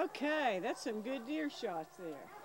Okay, that's some good deer shots there.